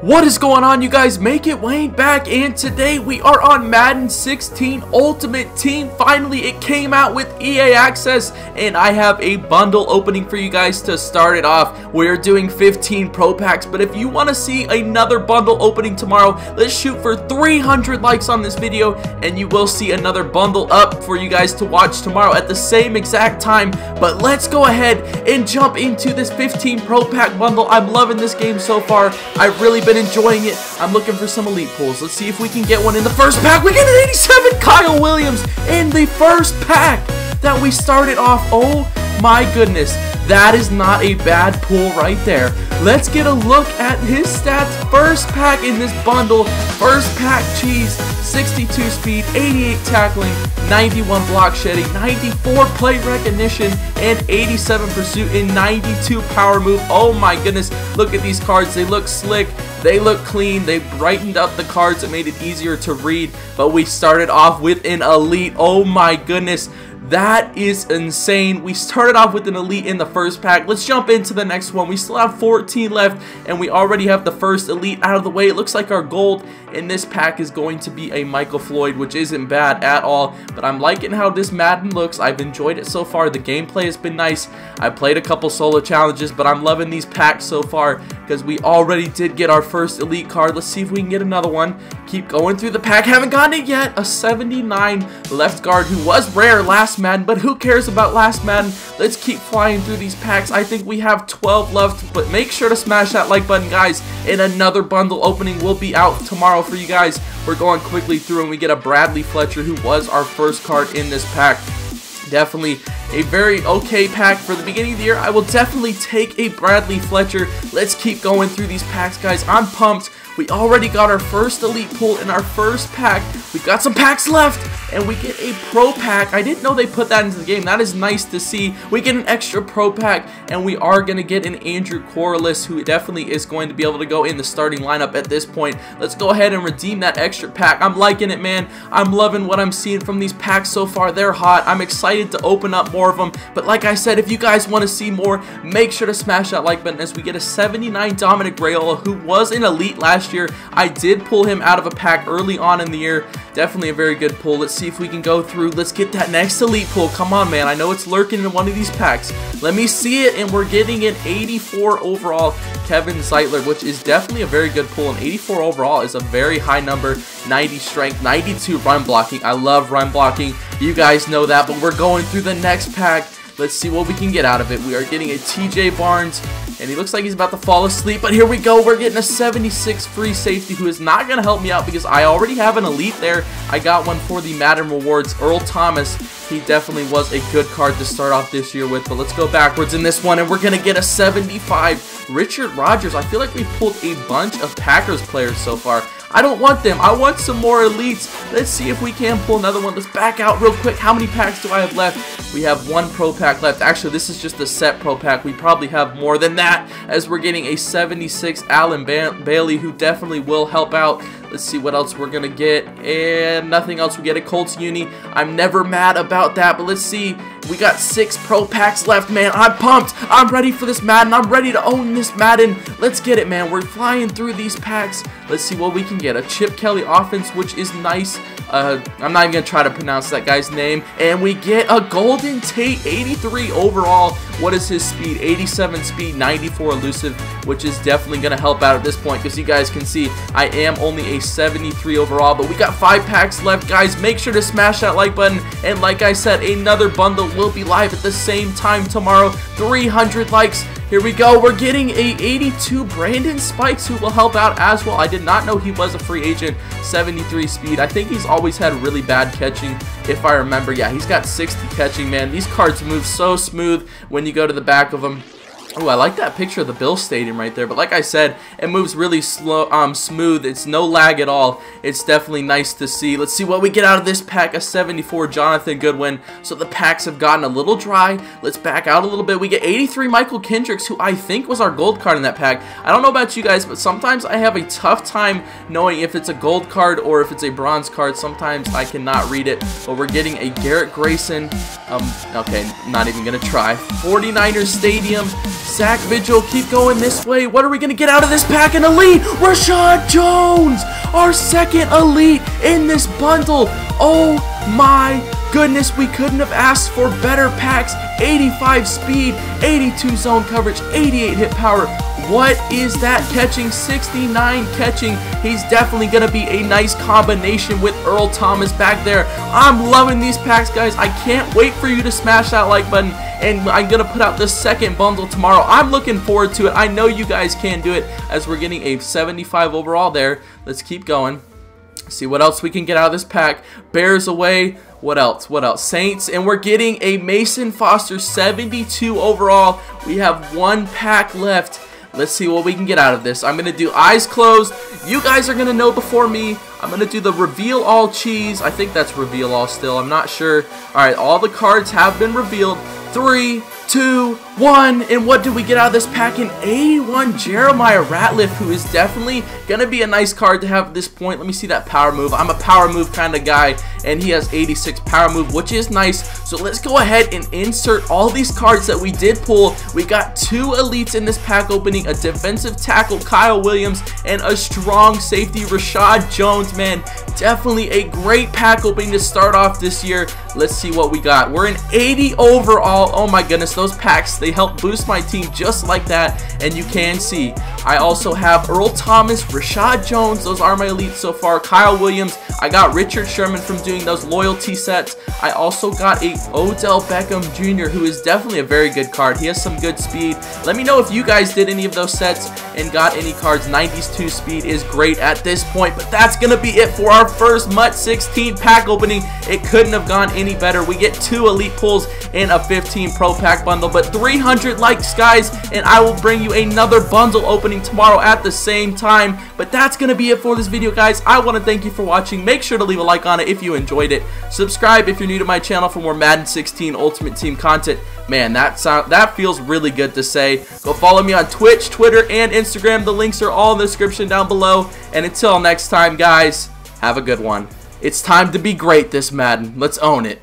What is going on you guys? Make it Wayne back and today we are on Madden 16 Ultimate Team. Finally it came out with EA Access and I have a bundle opening for you guys to start it off. We're doing 15 Pro Packs but if you want to see another bundle opening tomorrow let's shoot for 300 likes on this video and you will see another bundle up for you guys to watch tomorrow at the same exact time. But let's go ahead and jump into this 15 Pro Pack bundle. I'm loving this game so far. I've really been enjoying it. I'm looking for some elite pulls. Let's see if we can get one in the first pack. We get an 87 Kyle Williams in the first pack that we started off. Oh my goodness. That is not a bad pull right there. Let's get a look at his stats. First pack in this bundle. First pack cheese. 62 speed, 88 tackling, 91 block shedding, 94 play recognition, and 87 pursuit and 92 power move. Oh my goodness. Look at these cards. They look slick. They look clean. They brightened up the cards. It made it easier to read. But we started off with an elite. Oh my goodness. That is insane. We started off with an elite in the first pack. Let's jump into the next one. We still have 14 left, and we already have the first elite out of the way. It looks like our gold in this pack is going to be a Michael Floyd, which isn't bad at all. But I'm liking how this Madden looks. I've enjoyed it so far. The gameplay has been nice. I played a couple solo challenges, but I'm loving these packs so far because we already did get our first elite card. Let's see if we can get another one. Keep going through the pack. Haven't gotten it yet. A 79 left guard who was rare last Madden, but who cares about last man? Let's keep flying through these packs. I think we have 12 left, but make sure to smash that like button, guys. And another bundle opening will be out tomorrow for you guys. We're going quickly through and we get a Bradley Fletcher who was our first card in this pack. Definitely a very okay pack for the beginning of the year. I will definitely take a Bradley Fletcher. Let's keep going through these packs, guys. I'm pumped. We already got our first elite pull in our first pack. We've got some packs left, and we get a pro pack. I didn't know they put that into the game. That is nice to see. We get an extra pro pack, and we are going to get an Andrew Quarless, who definitely is going to be able to go in the starting lineup at this point. Let's go ahead and redeem that extra pack. I'm liking it, man. I'm loving what I'm seeing from these packs so far. They're hot. I'm excited to open up more of them. But like I said, if you guys want to see more, make sure to smash that like button as we get a 79 Dominic Raiola, who was an elite last last year. I did pull him out of a pack early on in the year. Definitely a very good pull. Let's see if we can go through. Let's get that next elite pull. Come on, man. I know it's lurking in one of these packs. Let me see it, and we're getting an 84 overall Kevin Zeitler, which is definitely a very good pull. An 84 overall is a very high number. 90 strength, 92 run blocking. I love run blocking. You guys know that, but we're going through the next pack. Let's see what we can get out of it. We are getting a TJ Barnes, and he looks like he's about to fall asleep. But here we go. We're getting a 76 free safety who is not going to help me out because I already have an elite there. I got one for the Madden Rewards. Earl Thomas, he definitely was a good card to start off this year with. But let's go backwards in this one, and we're going to get a 75 Richard Rodgers. I feel like we pulled a bunch of Packers players so far. I don't want them. I want some more elites. Let's see if we can pull another one. Let's back out real quick. How many packs do I have left? We have one pro pack left. Actually, this is just a set pro pack. We probably have more than that as we're getting a 76 Allen ba Bailey who definitely will help out. Let's see what else we're going to get. And nothing else. We get a Colts Uni. I'm never mad about that, but let's see. We got six pro packs left, man. I'm pumped. I'm ready for this Madden. I'm ready to own this Madden. Let's get it, man. We're flying through these packs. Let's see what we can get. A Chip Kelly offense, which is nice. Uh, I'm not even going to try to pronounce that guy's name. And we get a Golden Tate 83 overall. What is his speed? 87 speed, 94 elusive, which is definitely going to help out at this point because you guys can see I am only a 73 overall. But we got five packs left, guys. Make sure to smash that like button. And like I said, another bundle will be live at the same time tomorrow. 300 likes. Here we go. We're getting a 82 Brandon Spikes who will help out as well. I did not know he was a free agent. 73 speed. I think he's always had really bad catching if I remember. Yeah, he's got 60 catching, man. These cards move so smooth when you go to the back of them. Oh, I like that picture of the Bill Stadium right there. But like I said, it moves really slow, um, smooth. It's no lag at all. It's definitely nice to see. Let's see what we get out of this pack. A 74 Jonathan Goodwin. So the packs have gotten a little dry. Let's back out a little bit. We get 83 Mychal Kendricks, who I think was our gold card in that pack. I don't know about you guys, but sometimes I have a tough time knowing if it's a gold card or if it's a bronze card. Sometimes I cannot read it. But we're getting a Garrett Grayson. Um, okay, not even going to try. 49ers Stadium. Zach Vigil, keep going this way. What are we going to get out of this pack? An elite, Reshad Jones, our second elite in this bundle. Oh my goodness, we couldn't have asked for better packs. 85 speed, 82 zone coverage, 88 hit power. What is that catching? 69 catching. He's definitely going to be a nice combination with Earl Thomas back there. I'm loving these packs, guys. I can't wait for you to smash that like button and I'm going to put out the second bundle tomorrow. I'm looking forward to it. I know you guys can do it as we're getting a 75 overall there. Let's keep going. See what else we can get out of this pack. Bears away. What else? What else? Saints. And we're getting a Mason Foster 72 overall. We have one pack left. Let's see what we can get out of this. I'm going to do eyes closed. You guys are going to know before me. I'm going to do the reveal all cheese. I think that's reveal all still. I'm not sure. All right, all the cards have been revealed three, two, one. And what did we get out of this pack? An 81 Jeremiah Ratliff, who is definitely going to be a nice card to have at this point. Let me see that power move. I'm a power move kind of guy, and he has 86 power move, which is nice. So let's go ahead and insert all these cards that we did pull. We got two elites in this pack opening, a defensive tackle, Kyle Williams, and a strong safety, Reshad Jones, man. Definitely a great pack opening to start off this year. Let's see what we got. We're an 80 overall. Oh my goodness, those packs, they help boost my team just like that. And you can see, I also have Earl Thomas, Reshad Jones. Those are my elites so far. Kyle Williams. I got Richard Sherman from doing those loyalty sets. I also got a Odell Beckham Jr., who is definitely a very good card. He has some good speed. Let me know if you guys did any of those sets and got any cards. 90s 2 speed is great at this point. But that's going to be it for our first MUT 16 pack opening. It couldn't have gone any any better. We get two elite pulls in a 15 pro pack bundle, but 300 likes, guys, and I will bring you another bundle opening tomorrow at the same time. But that's going to be it for this video, guys. I want to thank you for watching. Make sure to leave a like on it if you enjoyed it. Subscribe if you're new to my channel for more Madden 16 Ultimate Team content. Man, that sound that feels really good to say. Go follow me on Twitch, Twitter, and Instagram. The links are all in the description down below. And until next time, guys, have a good one. It's time to be great this Madden. Let's own it.